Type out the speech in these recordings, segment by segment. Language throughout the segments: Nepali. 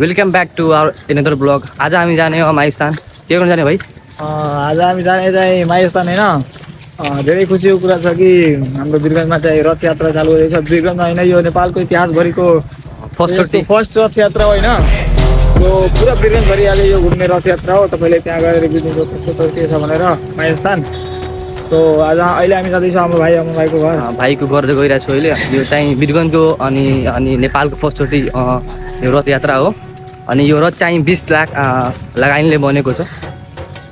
Welcome back to our another blog आज हामी जाने हो माइस्थान। के गर्नु जाने भाइ? आज हामी जाने चाहिँ माइस्थान होइन। धेरै खुसीको कुरा छ कि हाम्रो वीरगञ्जमा चाहिँ रथ यात्रा चालु हुँदैछ। वीरगञ्जमा होइन यो नेपालको इतिहासभरिको फर्स्ट फर्स्ट रथ यात्रा होइन। यो पुरा वीरगञ्जभरि अहिले यो घुम्ने रथ यात्रा हो। तपाईँले त्यहाँ गएर बुझ्नु कस्तो छ के छ भनेर माइस्थान। सो आज अहिले हामी जाँदैछौँ हाम्रो भाइ हाम्रो भाइको घर। भाइको गर्दै गइरहेको छु अहिले। यो चाहिँ वीरगन्जको अनि अनि नेपालको फर्स्टचोटि यो रथ यात्रा हो। अनि यो रथ चाहिँ बिस लाख अँ, लगानीले बनेको छ।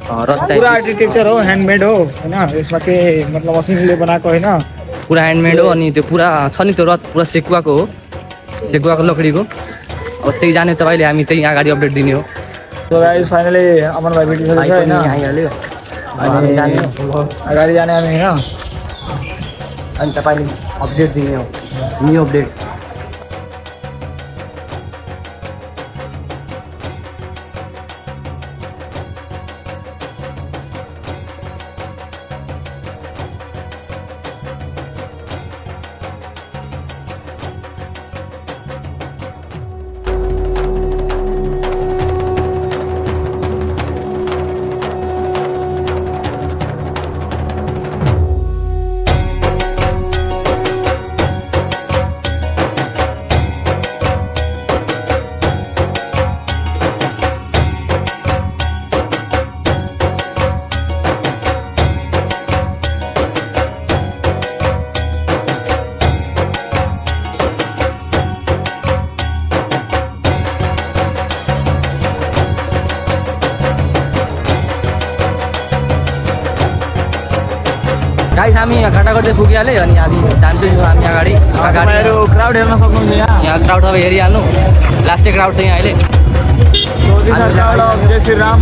रथ पुरा चाहिँ आर्किटेक्चर हो ह्यान्डमेड हो होइन? यसमा के मतलब मसिनले बनाएको होइन? पुरा ह्यान्डमेड हो अनि त्यो पुरा छ नि त्यो रथ पुरा सेकुवाको हो। सेकुवाको लकडीको। अब त्यही जाने तपाईँले हामी त्यही अगाडि अपडेट दिने हो। सो गाइस फाइनली अमन भाइ भेटिसकेको भाइ छ पनि होइन? आइहाल्यो। अगाडि जाने हामी होइन? अनि तपाईँले अपडेट दिने हो। न्यु अपडेट घाटा गर्दै पुगिहाल्यो अनि हामी जान्छौँ हामी अगाडि क्राउड हेर्न सक्नुहुन्छ यहाँ यहाँ क्राउड तपाईँ हेरिहाल्नु लास्टै क्राउड छ यहाँ अहिले श्री राम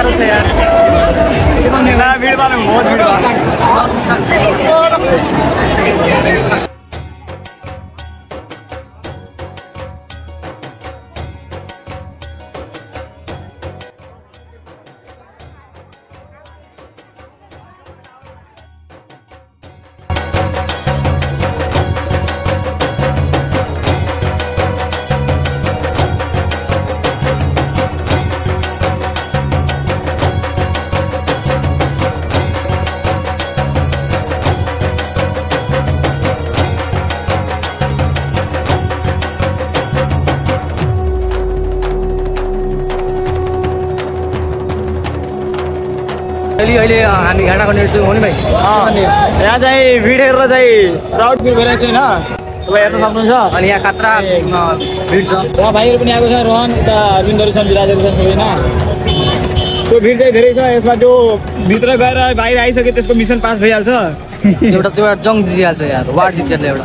कारों से यार। भीड़ भाड़ में बहुत भीड़ भाड़ अहिले अहिले हामी घाँटा गर्ने छौँ हो नि भाइ? यहाँ चाहिँ भिड हेरेर चाहिँ क्राउड फिल भइरहेको छ होइन? तपाईँ हेर्न सक्नुहुन्छ। अनि यहाँ खतरा अँ, भिड छ। उहाँ भाइहरू पनि आएको छ रोहन उता अरविन्दहरू छन् विराजहरू छन् सबैजना त्यो भिड चाहिँ धेरै छ यसमा जो भित्र गएर बाहिर आइसक्यो त्यसको मिसन पास भइहाल्छ। एउटा त्यो एउटा जङ जितिहाल्छ यार वार्ड जितिहाल्छ एउटा।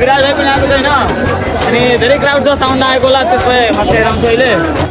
विराज पनि आएको छैन अनि धेरै क्राउड छ साउन्ड आएको होला त्यसपछि फर्स्ट अहिले।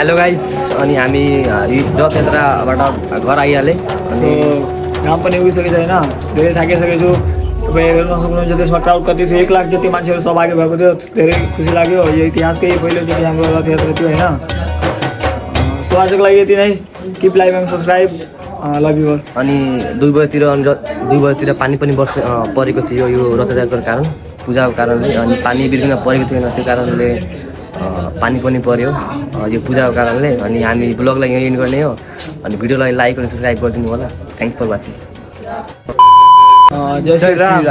हेलो गाइस अनि हामी रथयात्राबाट घर आइहालेँ। सो अनि घाम पनि उगिसकेको छ होइन धेरै थाकिसकेको छु। तपाईँ हेर्न सक्नुहुन्छ त्यसमा क्राउड कति थियो? एक लाख जति मान्छेहरू सहभागी भएको थियो। धेरै खुसी लाग्यो। यो इतिहासकै पहिलोचोटि हाम्रो रथयात्रा थियो होइन? सो आजको लागि यति नै। Keep live and subscribe love you अनि दुई बजीतिर अनि दुई बजीतिर पानी पनि अ, परेको थियो यो रथयात्राको कारण। पूजाको कारणले अनि पानी बिर्खिन परेको थिएन त्यो कारणले पानी पनि पर्यो। अ, यो पूजाको कारणले अनि हामी ब्लगलाई यहीँ एन्ड गर्ने हो। अनि भिडियोलाई लाइक अनि सब्सक्राइब गरिदिनु होला। थ्याङ्क्स फर वाचिङ जय श्री राम।